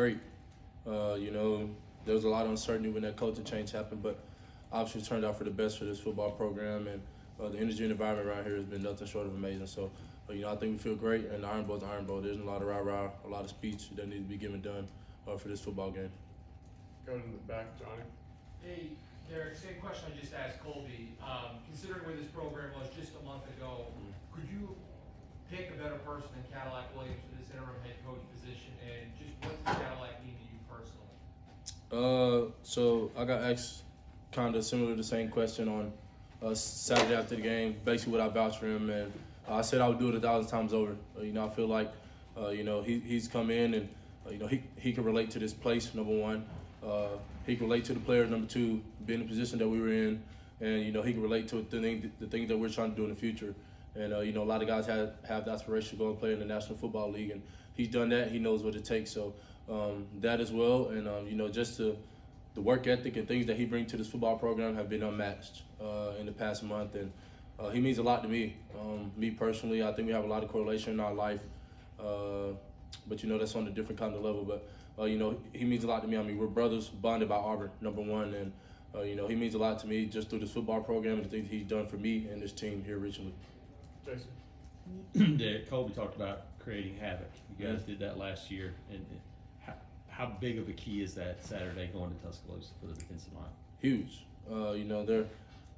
great. Uh, you know, there was a lot of uncertainty when that coaching change happened, but obviously it turned out for the best for this football program. And uh, the energy and environment around here has been nothing short of amazing. So, uh, you know, I think we feel great. And the Iron Bowl is Iron Bowl. There's a lot of rah rah, a lot of speech that needs to be given done uh, for this football game. Go to the back, Johnny. Hey, Derick, same question I just asked Colby. Um, considering where this program was just a month ago, could you pick a better person than Cadillac Williams for this interim head coach position? And just what does Cadillac mean to you personally? Uh, so I got asked kind of similar to the same question on uh, Saturday after the game. Basically, what I vouched for him, and I said I would do it a thousand times over. Uh, you know, I feel like uh, you know he, he's come in and uh, you know he he can relate to this place. Number one, he can relate to the players. Number two, being in the position that we were in, and you know he can relate to the, thing, the things that we're trying to do in the future. And uh, you know, a lot of guys have have the aspiration to go and play in the National Football League, and he's done that. He knows what it takes. So um, that as well, and um, you know, just to the work ethic and things that he brings to this football program have been unmatched uh, in the past month, and uh, he means a lot to me. Um, me personally, I think we have a lot of correlation in our life, uh, but you know that's on a different kind of level. But uh, you know he means a lot to me. I mean we're brothers, bonded by Auburn, number one, and uh, you know he means a lot to me just through this football program and the things he's done for me and this team here recently. Jason. Derick Colby talked about creating havoc. You guys did that last year, and and how, how big of a key is that Saturday going to Tuscaloosa for the defensive line? huge. Uh, you know, they're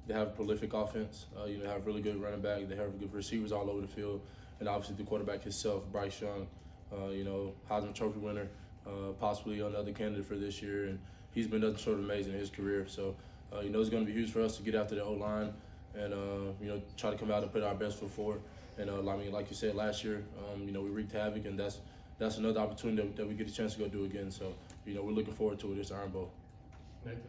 they have a prolific offense. Uh, you know, have really good running back. They have good receivers all over the field, and obviously the quarterback himself, Bryce Young. Uh, you know, Heisman Trophy winner, uh, possibly another candidate for this year, and he's been nothing short of amazing in his career. So, uh, you know, it's going to be huge for us to get after the O line and uh, you know try to come out and put our best foot forward. And uh, I mean, like you said last year, um, you know, we wreaked havoc, and that's that's another opportunity that, that we get a chance to go do again. So, you know, we're looking forward to it. It's Iron Bowl. Nathan.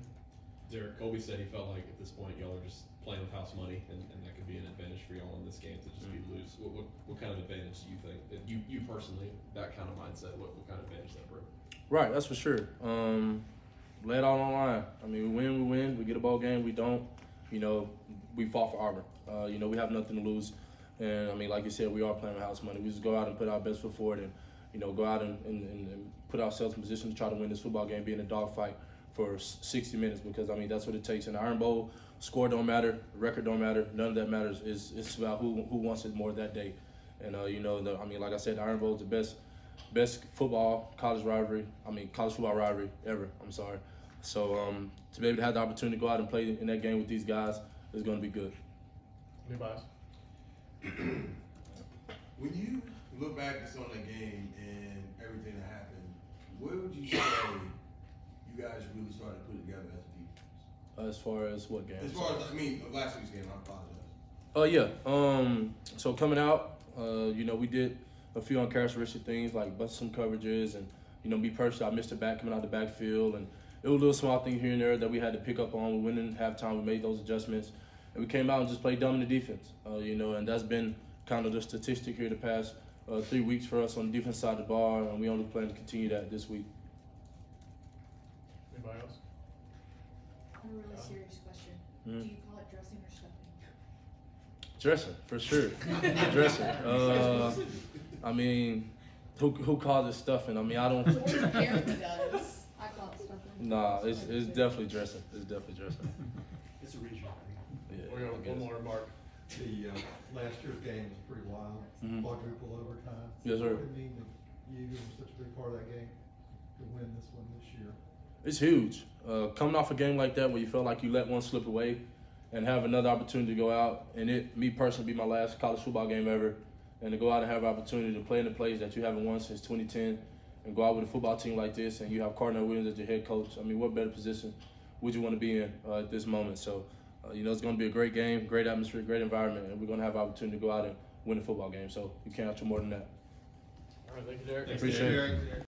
Derick Colby said he felt like at this point y'all are just playing with house money, and, and that could be an advantage for y'all in this game to just be loose. What, what, what kind of advantage do you think that you you personally that kind of mindset? What, what kind of advantage that bring? Right, that's for sure. Um, lay it all on line. I mean, we win, we win. We get a ball game, we don't. You know, we fought for Auburn. Uh, you know, we have nothing to lose. And I mean, like you said, we are playing with house money. We just go out and put our best foot forward and, you know, go out and, and, and put ourselves in position to try to win this football game, be in a dogfight for 60 minutes because, I mean, that's what it takes. The Iron Bowl, score don't matter, record don't matter. None of that matters. It's, it's about who, who wants it more that day. And, uh, you know, the, I mean, like I said, the Iron Bowl is the best best football college rivalry. I mean, college football rivalry ever. I'm sorry. So um, to be able to have the opportunity to go out and play in that game with these guys is going to be good. New bias. When you look back just on that game and everything that happened, where would you say you guys really started to put together as a defense? As far as what game? As far as I mean, last week's game, I apologize. Oh yeah. Um. So coming out, uh, you know, we did a few uncharacteristic things like bust some coverages, and you know, me personally, I missed a back coming out the backfield, and it was a little small thing here and there that we had to pick up on. We went in halftime, we made those adjustments, and we came out and just played dumb in the defense. Uh, you know, and that's been kind of the statistic here the past uh, three weeks for us on the defense side of the ball, and we only plan to continue that this week. Anybody else? I have a really serious question. Mm. Do you call it dressing or stuffing? Dressing for sure. Dressing. Uh, I mean, who who calls it stuffing? I mean, I don't. Or the parent does. I call it stuffing. Nah, it's it's definitely dressing. It's definitely dressing. It's a regional thing. Yeah. We got I guess. one more remark. The, uh, last year's game was pretty wild, Mhm. quadruple overtime. Yes, sir. What did it mean that you were such a big part of that game to win this one this year? It's huge. Uh, coming off a game like that where you felt like you let one slip away and have another opportunity to go out and it, me personally, be my last college football game ever and to go out and have an opportunity to play in the place that you haven't won since 2010 and go out with a football team like this and you have Cadillac Williams as your head coach. I mean, what better position would you want to be in uh, at this moment? So, uh, you know, it's going to be a great game, great atmosphere, great environment, and we're going to have an opportunity to go out and win a football game. So you can't ask for more than that. All right, thank you, Derick. Thanks, Appreciate it. Derick,